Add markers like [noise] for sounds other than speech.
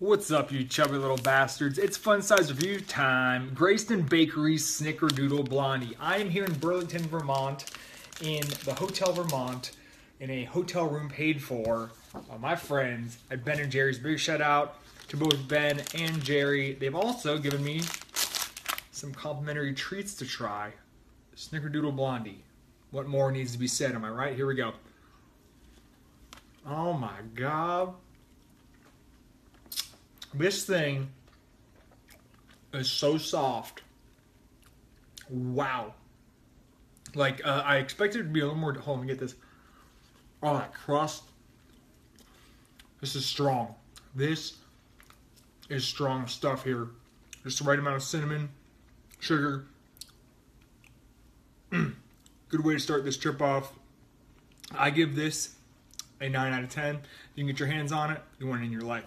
What's up, you chubby little bastards? It's fun size review time. Greyston Bakery's Snickerdoodle Blondie. I am here in Burlington, Vermont, in the Hotel Vermont, in a hotel room paid for by my friends at Ben and Jerry's. Big shout out to both Ben and Jerry. They've also given me some complimentary treats to try. Snickerdoodle Blondie. What more needs to be said? Am I right? Here we go. Oh my god. This thing is so soft. Wow. Like, uh, I expected to be a little more. Hold on, get this. Oh, that crust. This is strong. This is strong stuff here. Just the right amount of cinnamon, sugar. [clears throat] Good way to start this trip off. I give this a 9 out of 10. You can get your hands on it, you want it in your life.